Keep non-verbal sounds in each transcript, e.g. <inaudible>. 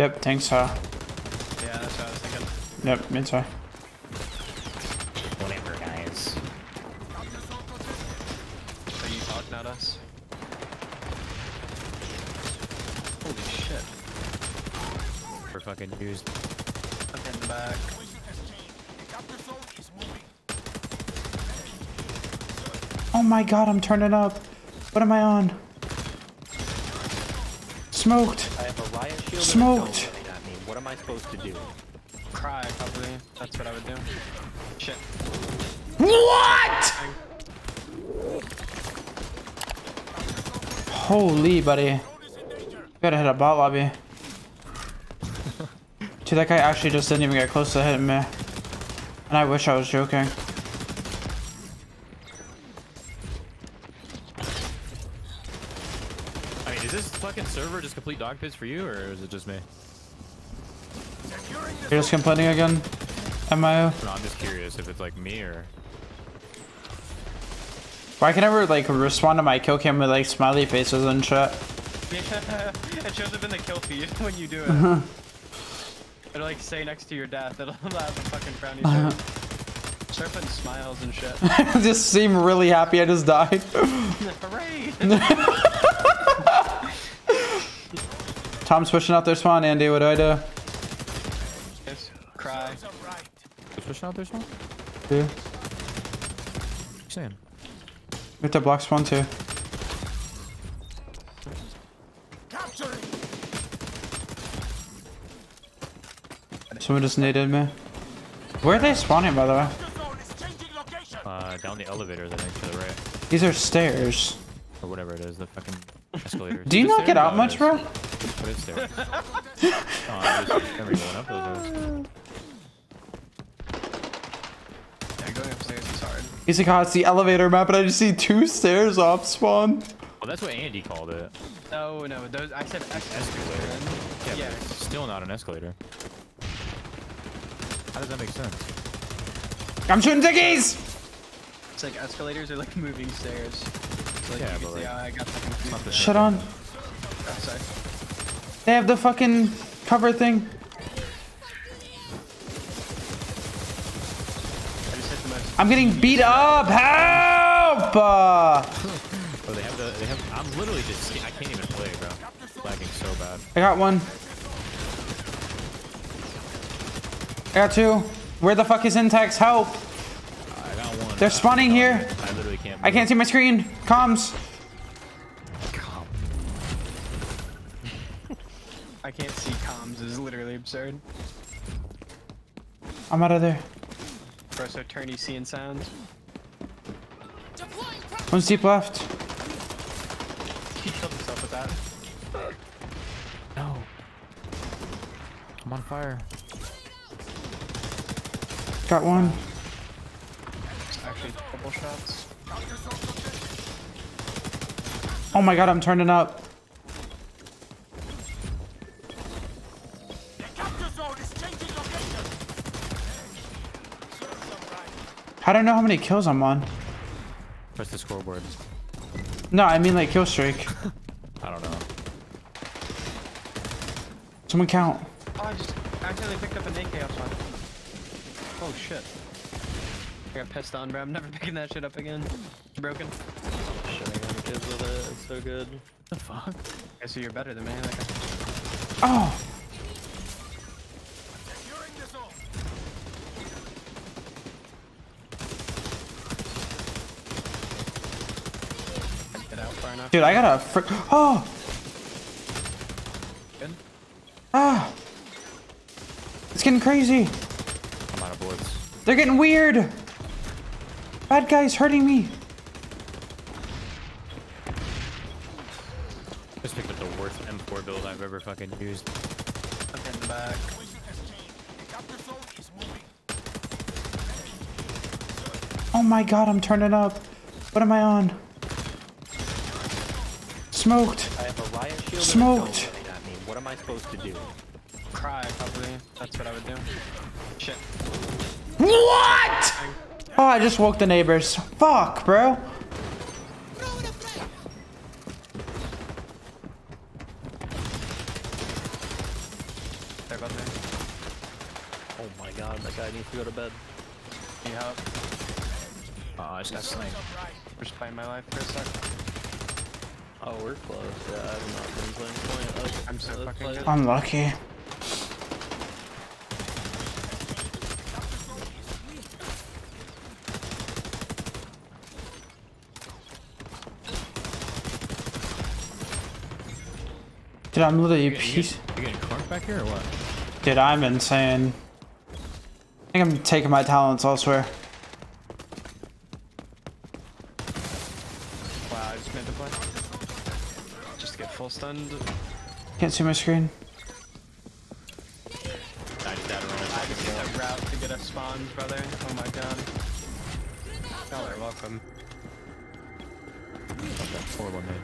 Yep, think so. Yeah, that's what I was thinking. Yep, me too. Whatever, guys. Are you talking at us? Holy shit. We're fucking used. I'm in the back. Oh my god, I'm turning up. What am I on? Smoked. I have a riot shield. Smoked. And a dome at me. What am I supposed to do? Cry, probably. That's what I would do. Shit. What? Holy buddy. Gotta hit a bot lobby. <laughs> Dude, that guy actually just didn't even get close to hitting me. And I wish I was joking. Fucking server just complete dog piss for you, or is it just me? You're just complaining again? MIO? No, I'm just curious if it's like me or. Why can I never like respond to my kill cam with like smiley faces and shit? <laughs> Yeah, it shows up in the kill feed <laughs> when you do it. Uh-huh. <laughs> It'll like say next to your death, it'll have a fucking frowny face. Start putting smiles and shit. I just seem really happy I just died. Hooray! Tom's pushing out their spawn, Andy, what do I do? Yes, Cry. Who's pushing out there, Sean? Yeah. What you saying? We have to block spawn too. Someone just naded me. Where are they spawning, by the way? Uh, down the elevator, I think, to the right. These are stairs. Or whatever it is, the fucking escalator. Do you not get out much, bro? What is there? <laughs> oh, I'm just never going up those. Yeah, going upstairs is hard. He's like, oh, it's the elevator map, and I just see two stairs off spawn. Well, that's what Andy called it. No, no, those I said Escalator. escalator. Yeah, Yeah. but it's still not an escalator. How does that make sense? I'm shooting dickies! It's like escalators are like <laughs> moving stairs. So like Yeah, you can but, see like, how I got fucking confused. not the Shut on. Oh, sorry. They have the fucking cover thing. I just hit the most. I'm getting beat up. Help! Uh, <laughs> Oh, they have the. They have. I'm literally just. I can't even play, bro. Lagging so bad. I got one. I got two. Where the fuck is Intex? Help! I got one. They're spawning here. I literally can't. I can't see my screen. Comms. Absurd. I'm out of there. Bro, so turny seeing sounds. One deep left. He killed himself with that. No. I'm on fire. Got one. Actually, double shots. Oh my god, I'm turning up. I don't know how many kills I'm on. Press the scoreboard. No, I mean like kill streak. <laughs> I don't know. Someone count. Oh, I just accidentally picked up an AK off one. Oh shit. I got pissed on, bro. I'm never <laughs> picking that shit up again. Broken. Shitting on kids with it. It's so good. the fuck? I see you're better than me. Like, Oh, get out far enough. Dude, I got a frick. Oh, Good. ah. It's getting crazy. I'm out of bullets. They're getting weird. Bad guys hurting me. Just picked up the worst M4 build I've ever fucking used. I'm in the back. Oh my god, I'm turning up. What am I on? Smoked. I have a riot shield. Smoked. And a at me. What am I supposed to do? Cry, probably. That's what I would do. Shit. What? Oh, I just woke the neighbors. Fuck, bro. there, bud. There. Oh my god, that guy needs to go to bed. Need help? Oh, I just got sniped. Just playing my life for a sec. Oh, we're close. Yeah, I have not been playing point. Let's, I'm so let's fucking good. Unlucky. Dude, I'm literally a You, you, piece. you getting corked back here or what? Dude, I'm insane. I think I'm taking my talents elsewhere. Wow, I just made the play. Just to get full stunned. Can't see my screen. I just died around. I just route to get us spawns, brother. Oh my god. Y'all are welcome. Name.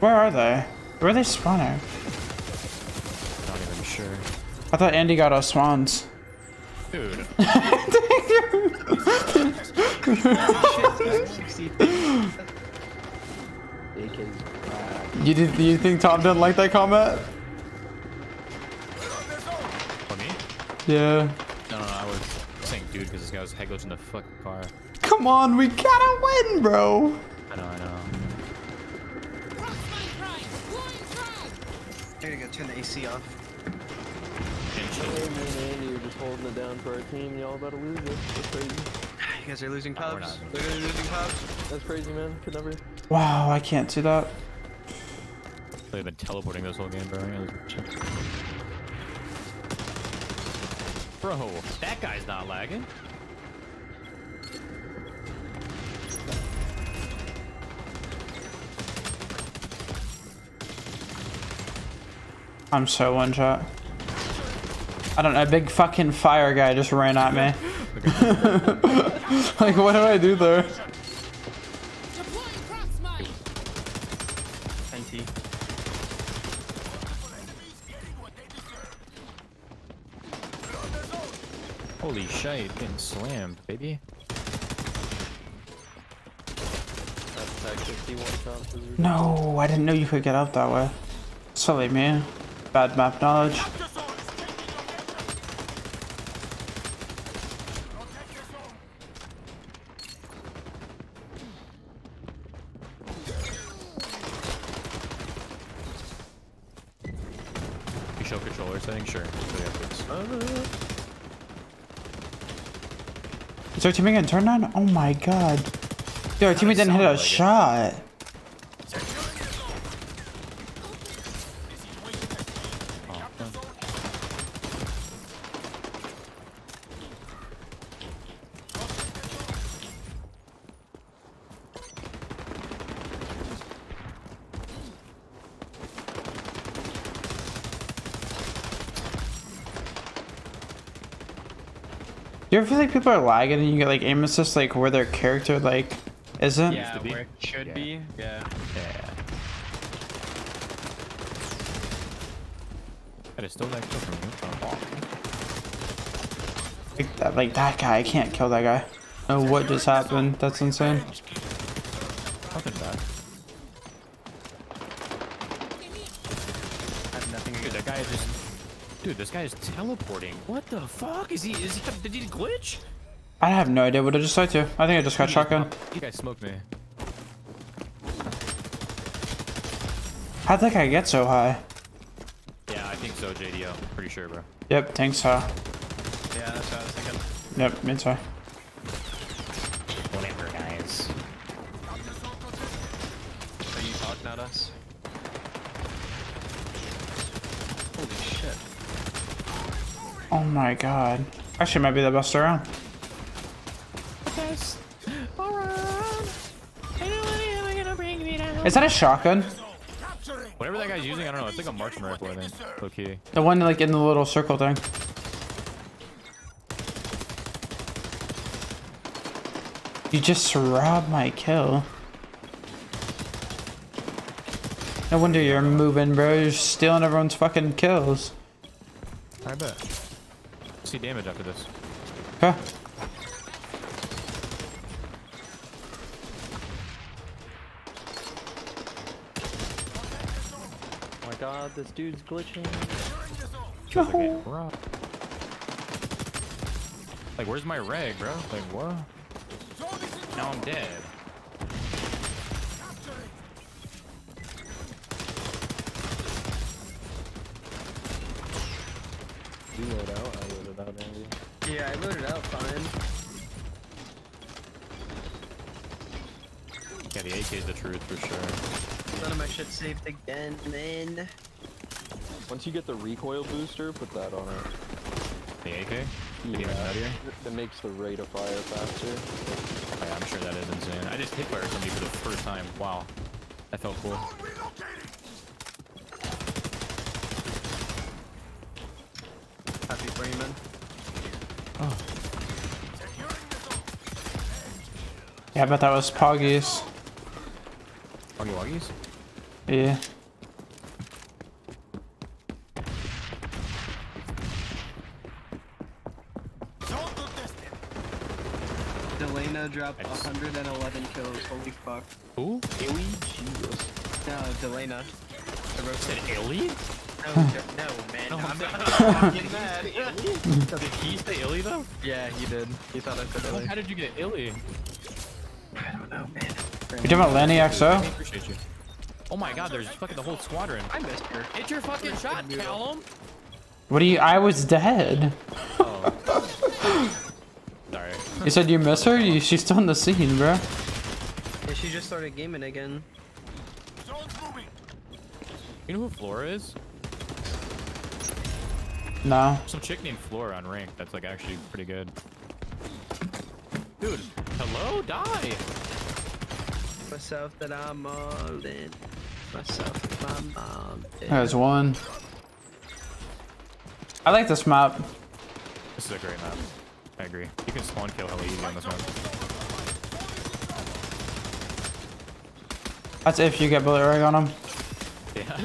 Where are they? Where are they spawning? Not even sure. I thought Andy got us swans. Dude, <laughs> You did? You think Tom didn't like that comment? for me? Yeah. No, no, no, I was saying dude because this guy was head in the fucking car. Come on, we gotta win, bro. I know, I know. I gotta go turn the AC off. Can't chill. Hey, me and Andy are just holding it down for our team. Y'all about to lose it. That's crazy. <sighs> You guys are losing we're pubs. not. Literally losing pubs. That's crazy, man. Could never. Wow, I can't see that. They've been teleporting this whole game, bro. Bro, that guy's not lagging. I'm so one shot. I don't know. A big fucking fire guy just ran at me. <laughs> like, what do I do there? NT. Holy shit, getting slammed, baby. That's tag 51 shots. is No, I didn't know you could get up that way. Silly me. Bad map knowledge. You show controller setting? Sure. So yeah, please. Is our teammate getting turned on? Oh my god. Dude, our teammate didn't hit a like shot. Oh, no. Do you ever feel like people are lagging and you get like aim assist like where their character like isn't? Yeah, where it should Yeah. be. Yeah. Yeah. That is still that kill from me. Oh, Like that, like that guy, I can't kill that guy. Oh, what just happened? That's insane. nothing bad. I have nothing Dude, against that guy is just. Dude, this guy is teleporting. What the fuck? Is he? Is he? Did he glitch? I have no idea what I just said to. You. I think I just got shotgun. You guys smoked me. How'd that guy get so high? Yeah, I think so, JDO. Pretty sure, bro. Yep, think so. Yeah, that's what I was thinking. Yep, me too. Whatever, guys. So you talk, not us. Holy shit. Oh my god. Actually, might be the best around. Is that a shotgun? Whatever that guy's using, I don't know. It's like a marksman rifle, I think. Okay. The one like in the little circle thing. You just robbed my kill. No wonder you're moving, bro. You're stealing everyone's fucking kills. I bet. See damage after this. Huh? Oh my god, this dude's glitching. Feels like Like, where's my reg, bro? Like, what? Now I'm dead. I loaded out fine. Yeah, the AK is the truth for sure. None of my shit saved again, man. Once you get the recoil booster, put that on it. The AK? Get even Yeah, nuttier? it- It makes the rate of fire faster. Oh, yeah, I'm sure that is insane. I just hit fire somebody for the first time. Wow. That felt cool. Happy for you, man. Yeah, I bet that was Poggies. Wuggy Wuggies? Yeah. Delana dropped Nice. 111 kills. Holy fuck. Who? Illy? Jesus. No, Delana. I wrote Said Illy? No, no, man. No, I'm, I'm not, I'm getting <laughs> mad. Did he say Illy though? yeah, he did. He thought I said Illy. How did you get Illy? I don't know, man. You talking about Lanny I appreciate you. Oh my god, there's fucking the whole squadron. I missed her. Hit your fucking shot, Callum! What do you? I was dead. Oh. <laughs> Sorry. You said you miss her? You, she's still in the scene, bro. Yeah, she just started gaming again. You know who Flora is? No. Some chick named Flora on rank that's like actually pretty good. Dude, hello? Die! Myself that I'm all in. Myself if I'm all in. There's one. I like this map. This is a great map. I agree. You can spawn kill hella easy on this map. That's if you get bullet rig on him. <laughs> Yeah.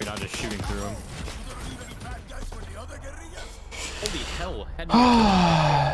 You're not just shooting through them. Hell. <sighs> <sighs> <sighs>